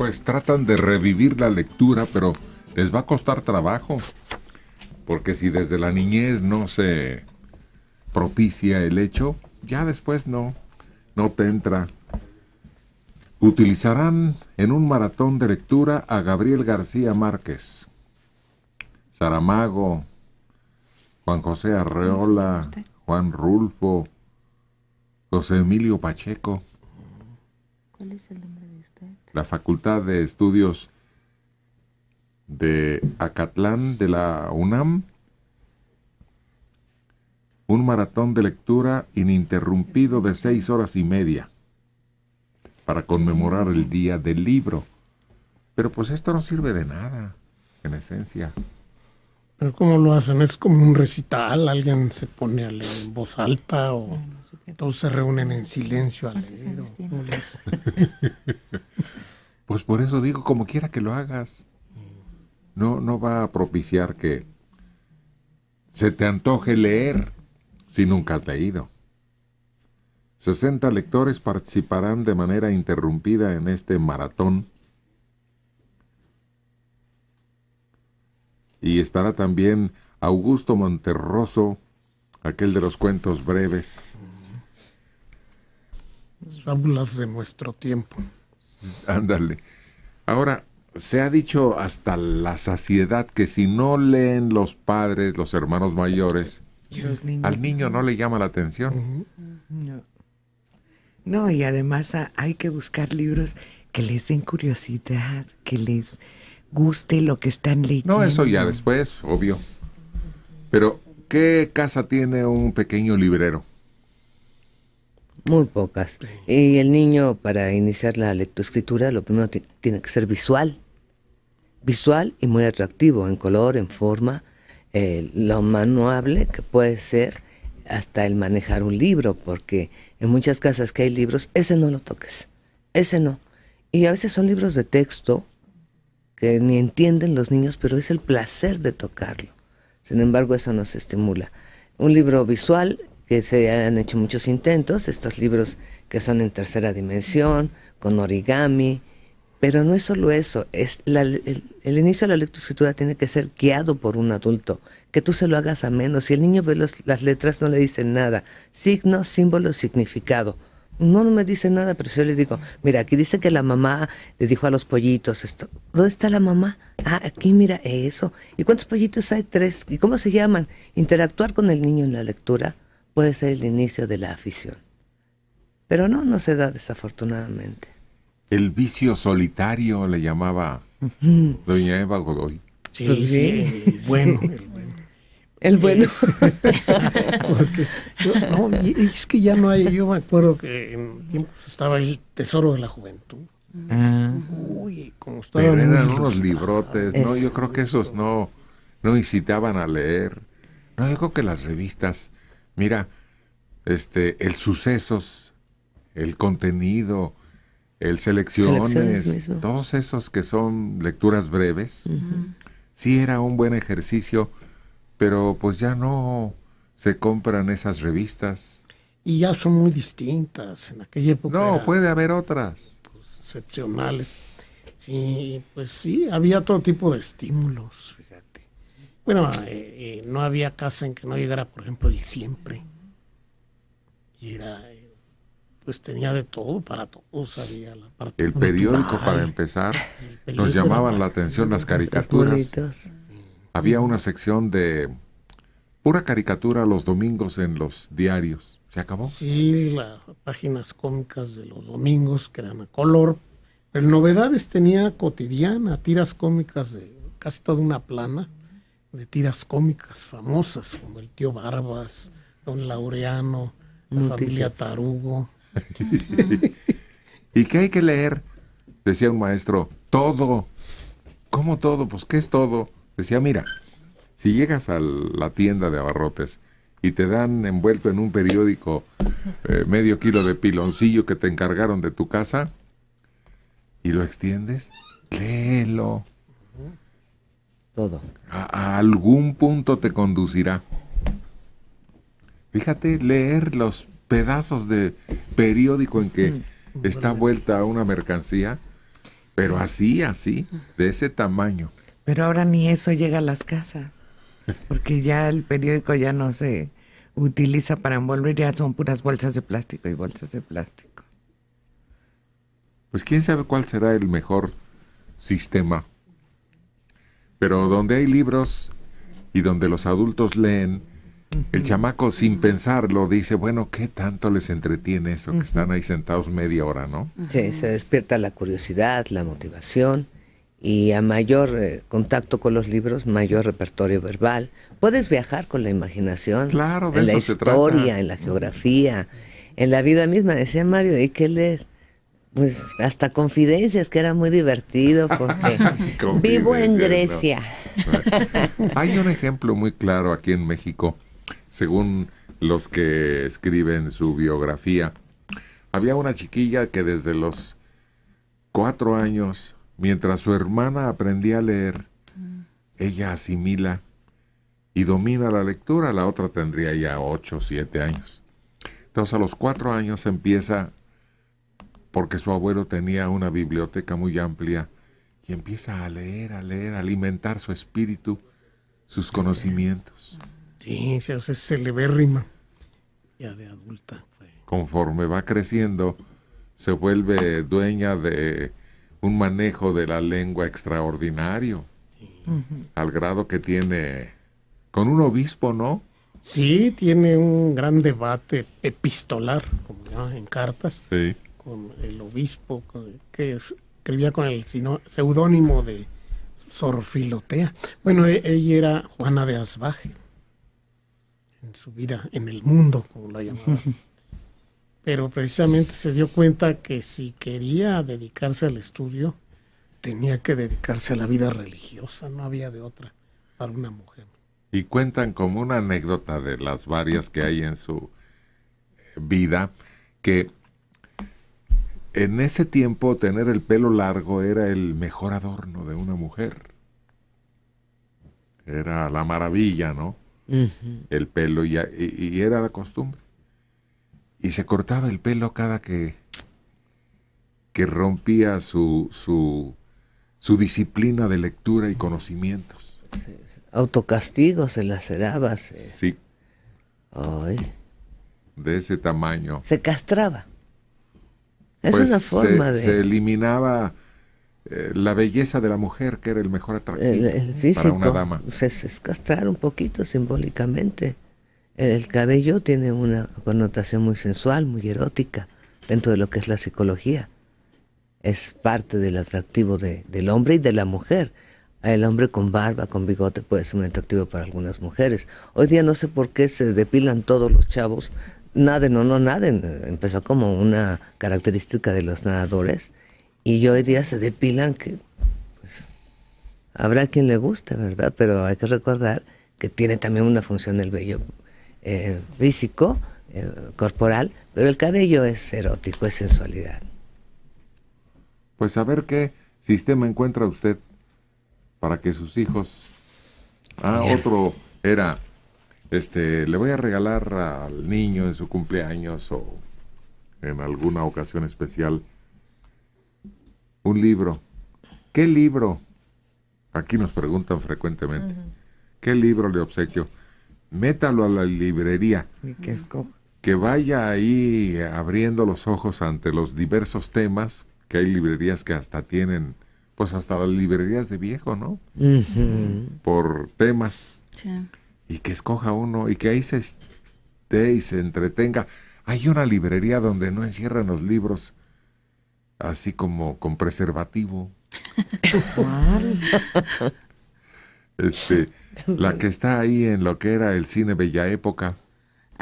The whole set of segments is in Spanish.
Pues tratan de revivir la lectura, pero les va a costar trabajo. Porque si desde la niñez no se propicia el hecho, ya después no, no te entra. Utilizarán en un maratón de lectura a Gabriel García Márquez, Saramago, Juan José Arreola, Juan Rulfo, José Emilio Pacheco. ¿Cuál es el nombre? La Facultad de Estudios de Acatlán de la UNAM. Un maratón de lectura ininterrumpido de seis horas y media para conmemorar el Día del Libro. Pero pues esto no sirve de nada, en esencia. Pero ¿cómo lo hacen? ¿Es como un recital? ¿Alguien se pone a leer en voz alta o todos se reúnen en silencio a leer? o? Pues por eso digo, como quiera que lo hagas, no, no va a propiciar que se te antoje leer si nunca has leído. 60 lectores participarán de manera interrumpida en este maratón. Y estará también Augusto Monterroso, aquel de los cuentos breves. Las fábulas de nuestro tiempo. Ándale. Ahora, se ha dicho hasta la saciedad que si no leen los padres, los hermanos mayores, Los al niño no le llama la atención. No. No, y además hay que buscar libros que les den curiosidad, que les guste lo que están leyendo. No, eso ya después, obvio. Pero, ¿qué casa tiene un pequeño librero? Muy pocas. Y el niño, para iniciar la lectoescritura, lo primero ti- tiene que ser visual. Visual y muy atractivo, en color, en forma, eh, lo manuable que puede ser hasta el manejar un libro, porque en muchas casas que hay libros, ese no lo toques, ese no. Y a veces son libros de texto que ni entienden los niños, pero es el placer de tocarlo. Sin embargo, eso nos estimula. Un libro visual, que se han hecho muchos intentos, estos libros que son en tercera dimensión, con origami, pero no es solo eso, es la- el, el inicio de la lectoescritura tiene que ser guiado por un adulto, que tú se lo hagas a menos. Si el niño ve los- las letras no le dicen nada, signo, símbolo, significado. No, no me dice nada, pero yo le digo, mira, aquí dice que la mamá le dijo a los pollitos esto. ¿Dónde está la mamá? Ah, aquí mira eso. ¿Y cuántos pollitos hay? Tres. ¿Y cómo se llaman? Interactuar con el niño en la lectura puede ser el inicio de la afición. Pero no, no se da desafortunadamente. El vicio solitario le llamaba doña Eva Godoy. Sí, Pues sí, bueno, el bueno. El bueno. Porque yo- no, y- y es que ya no hay, yo me acuerdo que en tiempos estaba el Tesoro de la Juventud. Ah, Uy, como estaba Pero eran unos librotes, ¿no? Eso. Yo creo que esos no, no incitaban a leer. No, yo creo que las revistas, mira, este, el sucesos, el contenido, el Selecciones todos esos que son lecturas breves, sí era un buen ejercicio, pero pues ya no se compran esas revistas. Y ya son muy distintas. En aquella época No, puede haber otras. pues, excepcionales. Sí, pues sí, había otro tipo de estímulos. Bueno, eh, eh, no había casa en que no llegara, por ejemplo, el siempre. Y era, eh, pues tenía de todo para todos, había la parte El periódico, para empezar, nos llamaban la atención las caricaturas. Había una sección de pura caricatura los domingos en los diarios. ¿Se acabó? Sí, las páginas cómicas de los domingos que eran a color. Pero novedades tenía cotidiana, tiras cómicas de casi toda una plana de tiras cómicas famosas como el tío Barbas, Don Laureano, la Noticias. familia Tarugo. ¿Y qué hay que leer? Decía un maestro, todo. ¿Cómo todo? Pues ¿qué es todo? Decía, mira, si llegas a la tienda de abarrotes y te dan envuelto en un periódico eh, medio kilo de piloncillo que te encargaron de tu casa y lo extiendes, léelo. Todo. A, a algún punto te conducirá. Fíjate, leer los pedazos de periódico en que está vuelta una mercancía, Pero así, así, de ese tamaño. Pero ahora ni eso llega a las casas, porque ya el periódico ya no se utiliza para envolver, ya son puras bolsas de plástico y bolsas de plástico. Pues quién sabe cuál será el mejor sistema. Pero donde hay libros y donde los adultos leen, el chamaco sin pensarlo dice, bueno, ¿qué tanto les entretiene eso que están ahí sentados media hora, no? Sí, se despierta la curiosidad, la motivación y a mayor eh, contacto con los libros, mayor repertorio verbal. Puedes viajar con la imaginación, Claro, de en la se historia, trata. en la geografía, en la vida misma. Decía Mario, ¿y qué lees? Pues hasta confidencias, que era muy divertido porque vivo en. Grecia. Hay un ejemplo muy claro aquí en México, según los que escriben su biografía. Había una chiquilla que desde los cuatro años, mientras su hermana aprendía a leer, ella asimila y domina la lectura, la otra tendría ya ocho o siete años. Entonces a los cuatro años empieza, porque su abuelo tenía una biblioteca muy amplia, y empieza a leer, a leer, a alimentar su espíritu, sus conocimientos. Sí, se hace celebérrima. Ya de adulta. fue. Conforme va creciendo, se vuelve dueña de un manejo de la lengua extraordinario, al grado que tiene con un obispo, ¿no? Sí, tiene un gran debate epistolar, como llama, en cartas, Sí. Con el obispo que es- escribía con el seudónimo de Sor Filotea. Bueno, e- ella era Juana de Asbaje en su vida, en el mundo, como la llamaban. Pero precisamente se dio cuenta que si quería dedicarse al estudio, tenía que dedicarse a la vida religiosa, no había de otra para una mujer. Y cuentan como una anécdota de las varias que hay en su eh, vida, que en ese tiempo tener el pelo largo era el mejor adorno de una mujer. Era la maravilla, ¿no? El pelo y, y- y era la costumbre. Y se cortaba el pelo cada que, que rompía su, su, su disciplina de lectura y conocimientos. Sí, sí. Autocastigo, se laceraba, se, Sí, ay, de ese tamaño. se castraba. Es Pues una se- forma se, de... eliminaba eh, la belleza de la mujer, que era el mejor atractivo El, el para una dama. pues, es castrar un poquito simbólicamente. El, el cabello tiene una connotación muy sensual, muy erótica, dentro de lo que es la psicología. Es parte del atractivo de- del hombre y de la mujer. El hombre con barba, con bigote puede ser muy atractivo para algunas mujeres. Hoy día no sé por qué se depilan todos los chavos. Naden o no naden. Empezó como una característica de los nadadores. Y hoy día se depilan que pues, Habrá quien le guste, ¿verdad? Pero hay que recordar que tiene también una función el vello eh, físico, eh, corporal, pero el cabello es erótico, es sensualidad. Pues a ver qué sistema encuentra usted para que sus hijos... Ah, Bien. otro era, este, le voy a regalar al niño en su cumpleaños o en alguna ocasión especial un libro. ¿Qué libro? Aquí nos preguntan frecuentemente. ¿Qué libro le obsequio? Métalo a la librería. Y que que vaya ahí abriendo los ojos ante los diversos temas, que hay librerías que hasta tienen, pues hasta las librerías de viejo, ¿no? Por temas, Sí. Y que escoja uno, y que ahí se esté y se entretenga. Hay una librería donde no encierran los libros así como con preservativo. ¿Cuál? Este, la que está ahí en lo que era el cine Bella Época.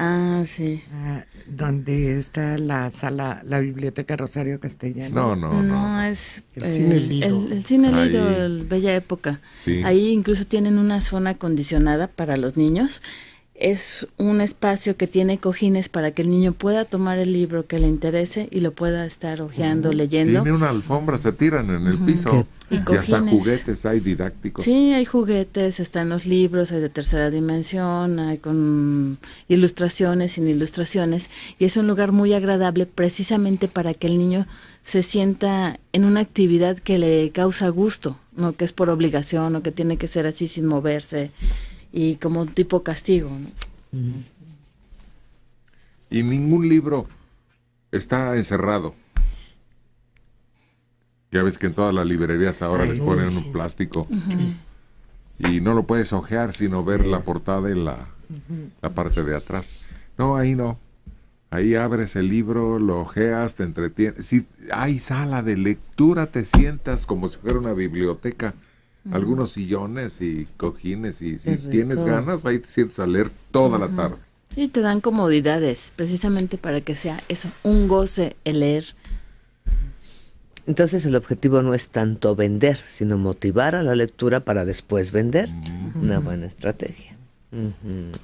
Ah, sí. Ah, donde está la sala, la biblioteca Rosario Castellano. No, no, No, no. es El eh, cine Lido. El, el cine. Lido, el Bella Época. Sí. Ahí incluso tienen una zona acondicionada para los niños. Es un espacio que tiene cojines para que el niño pueda tomar el libro que le interese y lo pueda estar hojeando, leyendo. Tiene una alfombra, se tiran en el piso. Y Y, hasta juguetes hay didácticos. Sí, hay juguetes, están los libros, hay de tercera dimensión, hay con ilustraciones, sin ilustraciones, y es un lugar muy agradable precisamente para que el niño se sienta en una actividad que le causa gusto, no que es por obligación o que tiene que ser así sin moverse y como un tipo castigo. ¿no? Y ningún libro está encerrado. Ya ves que en todas las librerías ahora Ay, les ponen sí. un plástico. Y no lo puedes ojear sino ver la portada y la, la parte de atrás. No, ahí no. Ahí abres el libro, lo ojeas, te entretienes. Si hay sala de lectura, te sientas como si fuera una biblioteca. Algunos sillones y cojines. Y si tienes ganas, ahí te sientas a leer toda la tarde. Y te dan comodidades, precisamente para que sea eso, un goce el leer. Entonces el objetivo no es tanto vender, sino motivar a la lectura para después vender. Una buena estrategia.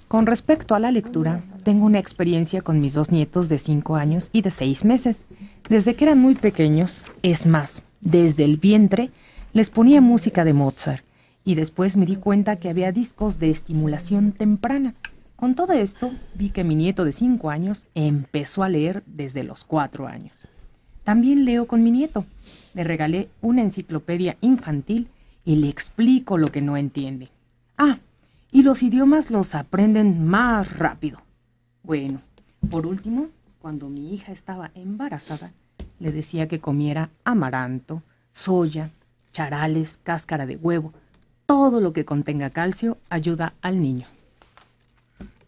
Con respecto a la lectura, tengo una experiencia con mis dos nietos de 5 años y de 6 meses. Desde que eran muy pequeños, es más, desde el vientre, les ponía música de Mozart y después me di cuenta que había discos de estimulación temprana. Con todo esto, vi que mi nieto de 5 años empezó a leer desde los 4 años. También leo con mi nieto. Le regalé una enciclopedia infantil y le explico lo que no entiende. Ah, y los idiomas los aprenden más rápido. Bueno, por último, cuando mi hija estaba embarazada, le decía que comiera amaranto, soya, charales, cáscara de huevo. Todo lo que contenga calcio ayuda al niño.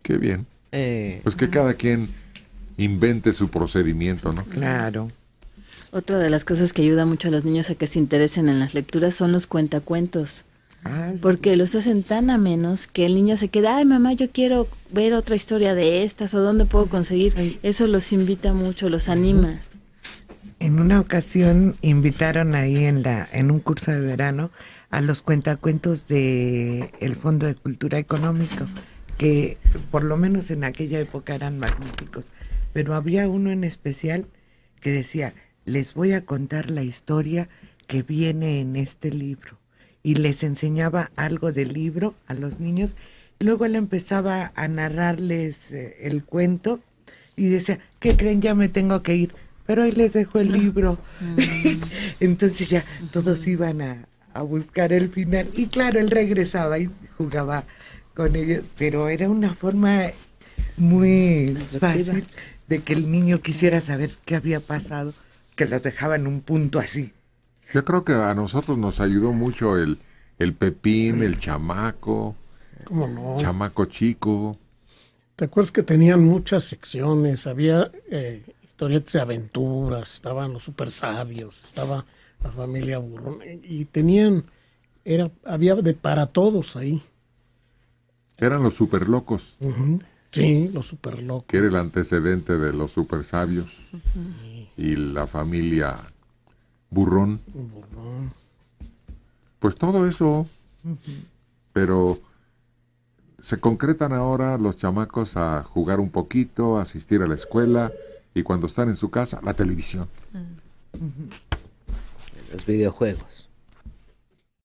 Qué bien. Eh, Pues que cada quien invente su procedimiento, ¿no? Claro. Otra de las cosas que ayuda mucho a los niños a que se interesen en las lecturas son los cuentacuentos. Ah, sí. Porque los hacen tan amenos que el niño se queda, ay mamá, yo quiero ver otra historia de estas o dónde puedo conseguir. Eso los invita mucho, los anima. En una ocasión invitaron ahí en la en un curso de verano a los cuentacuentos de el Fondo de Cultura Económico, que por lo menos en aquella época eran magníficos, pero había uno en especial que decía, "Les voy a contar la historia que viene en este libro." Y les enseñaba algo del libro a los niños, luego él empezaba a narrarles eh, el cuento y decía, ¿qué creen? Ya me tengo que ir. Pero ahí les dejo el libro. Entonces ya todos iban a, a buscar el final. Y claro, él regresaba y jugaba con ellos. Pero era una forma muy fácil de que el niño quisiera saber qué había pasado, que los dejaba en un punto así. Yo creo que a nosotros nos ayudó mucho el, el Pepín, el chamaco, ¿Cómo no? chamaco chico. ¿Te acuerdas que tenían muchas secciones? Había eh, historietas de aventuras, estaban los super sabios, estaba la familia burrón, y tenían, era, había de para todos ahí. Eran los super locos. Sí, los super locos. que era el antecedente de los super sabios. Y la familia burrón. Burrón. Pues todo eso. Pero se concretan ahora los chamacos a jugar un poquito, a asistir a la escuela y cuando están en su casa, la televisión. los videojuegos.